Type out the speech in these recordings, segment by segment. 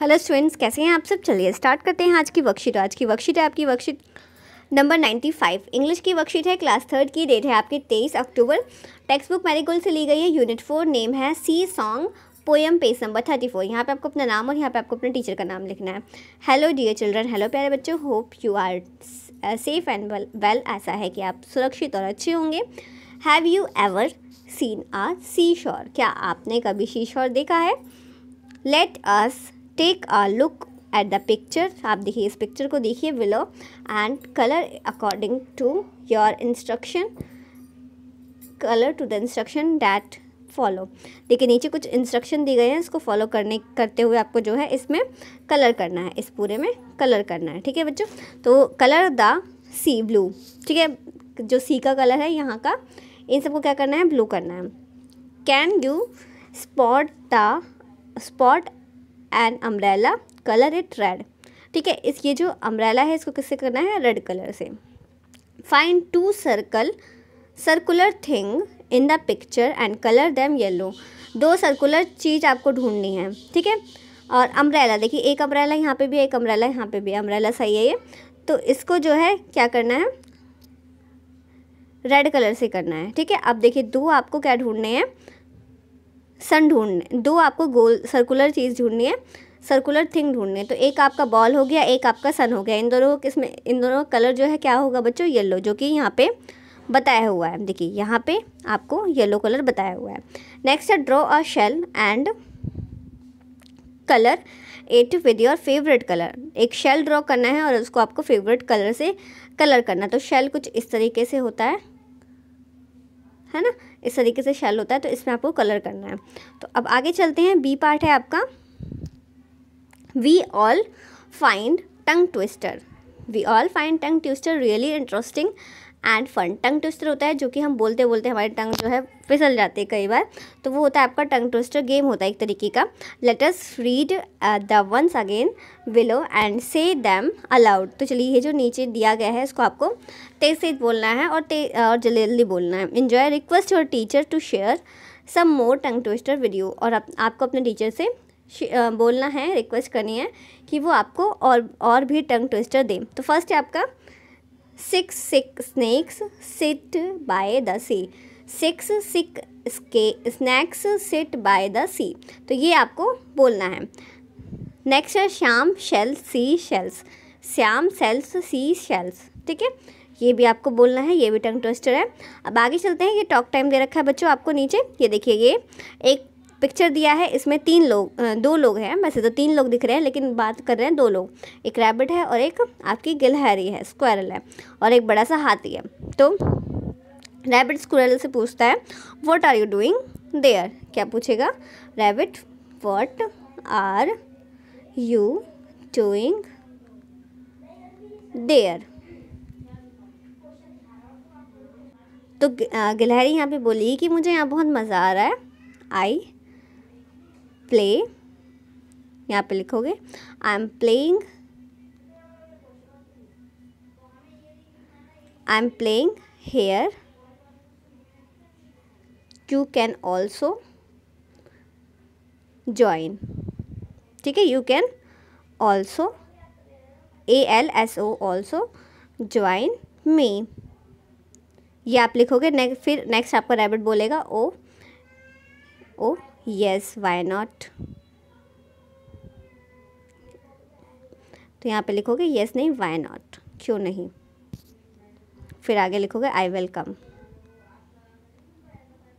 Hello students कैसे हैं आप सब? चलिए स्टार्ट करते हैं आज की वर्कशीट आज की वर्कशीट है आपकी worksheet number ninety five English की वर्कशीट है क्लास थर्ड की डेट है आपकी तेईस अक्टूबर। टेक्स्ट बुक मेरिकोल से ली गई है यूनिट फोर नेम है sea song poem page number thirty four यहाँ पर आपको अपना नाम और यहाँ पर आपको अपने टीचर का नाम लिखना है। हेलो डियर चिल्ड्रन हेलो प्यारे बच्चों hope you are safe and well well ऐसा है कि आप सुरक्षित और अच्छे होंगे। Have you ever seen a sea shore क्या आपने कभी सी शोर देखा है? Let us take a look at the picture आप देखिए, इस पिक्चर को देखिए below and colour according to your instruction colour to the instruction that follow देखिए, नीचे कुछ इंस्ट्रक्शन दिए गए हैं, इसको फॉलो करने, करते हुए आपको जो है इसमें कलर करना है। इस पूरे में कलर करना है, ठीक है बच्चों? तो कलर द सी ब्लू ठीक है? जो सी का कलर है, यहाँ का, इन सबको क्या करना है? ब्लू करना है। Can you spot the spot and umbrella, colour it red. ठीक है, इस ये जो अम्ब्रेला है, इसको किससे करना है? रेड कलर से। Find two circle circular thing in the picture and colour them yellow दो सर्कुलर चीज़ आपको ढूंढनी है, ठीक है? और अम्ब्रेला, देखिए, एक अम्ब्रेला यहाँ पे भी एक अम्ब्रेला यहाँ पे भी अम्ब्रेला सही है ये। तो इसको जो है, क्या करना है? रेड कलर से करना है, ठीक है? अब देखिए, दो आपको क्या ढूँढने हैं? सन ढूँढने, दो आपको गोल सर्कुलर चीज़ ढूंढनी है सर्कुलर थिंग ढूंढनी है तो एक आपका बॉल हो गया, एक आपका सन हो गया। इन दोनों किसमें इन दोनों कलर जो है क्या होगा बच्चों? येलो जो कि यहाँ पे बताया हुआ है। देखिए, यहाँ पे आपको येलो कलर बताया हुआ है। नेक्स्ट है draw a shell and colour it with your favourite colour एक शेल ड्रॉ करना है और उसको आपको फेवरेट कलर से कलर करना तो शेल कुछ इस तरीके से होता है। है ना? इस तरीके से शेल होता है तो इसमें आपको कलर करना है। तो अब आगे चलते हैं। बी पार्ट है आपका। We all find tongue twister we all find tongue twister really interesting and fun tongue twister होता है जो कि हम बोलते बोलते हमारी टंग जो है फिसल जाती है कई बार। तो वो होता है आपका टंग ट्विस्टर गेम होता है एक तरीके का। Let us read the ones again below and say them aloud तो चलिए ये जो नीचे दिया गया है इसको आपको तेज तेज बोलना है और तेज और जल्दी जल्दी बोलना है। Enjoy request your teacher to share some more tongue twister video और आप, आपको अपने टीचर से uh, बोलना है रिक्वेस्ट करनी है कि वो आपको और और भी टंग ट्विस्टर दें। तो फ़र्स्ट है आपका six sick snacks sit by the sea. Six sick स्के snacks sit by the sea. तो ये आपको बोलना है। नेक्स्ट है Shyam shell sea shells. Shyam sells sea shells. ठीक है? ये भी आपको बोलना है, ये भी टंग ट्विस्टर है। अब आगे चलते हैं, ये टॉक टाइम दे रखा है बच्चों आपको नीचे। ये देखिए, ये एक पिक्चर दिया है, इसमें तीन लोग दो लोग हैं, वैसे तो तीन लोग दिख रहे हैं, लेकिन बात कर रहे हैं दो लोग। एक रैबिट है और एक आपकी गिलहरी है स्क्वायरल है और एक बड़ा सा हाथी है। तो रैबिट स्क्वायरल से पूछता है what are you doing there क्या पूछेगा? Rabbit what are you doing there तो गिलहरी यहाँ पे बोली कि मुझे यहाँ बहुत मज़ा आ रहा है। आई प्ले यहाँ पे लिखोगे I am playing I am playing here you can also join ठीक है you can also A L S O also join me ये आप लिखोगे नेक्स्ट फिर नेक्स्ट आपका रैबिट बोलेगा oh oh yes why not तो यहाँ पे लिखोगे यस नहीं वाई नॉट क्यों नहीं? फिर आगे लिखोगे आई वेलकम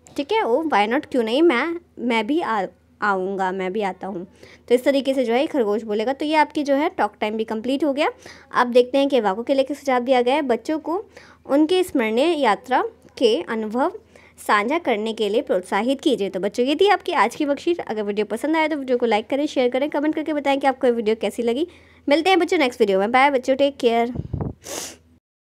ठीक है, ओ वाई नॉट क्यों नहीं? मैं मैं भी आ, आऊँगा, मैं भी आता हूँ। तो इस तरीके से जो है खरगोश बोलेगा। तो ये आपकी जो है टॉक टाइम भी कंप्लीट हो गया। अब देखते हैं कि वाकों के लेकर सुझाव दिया गया है बच्चों को। उनके स्मरणीय यात्रा के अनुभव साझा करने के लिए प्रोत्साहित कीजिए। तो बच्चों, ये थी आपकी आज की वर्कशीट अगर वीडियो पसंद आया तो वीडियो को लाइक करें शेयर करें कमेंट करके बताएँ कि आपको वीडियो कैसी लगी। मिलते हैं बच्चों नेक्स्ट वीडियो में। बाय बच्चों टेक केयर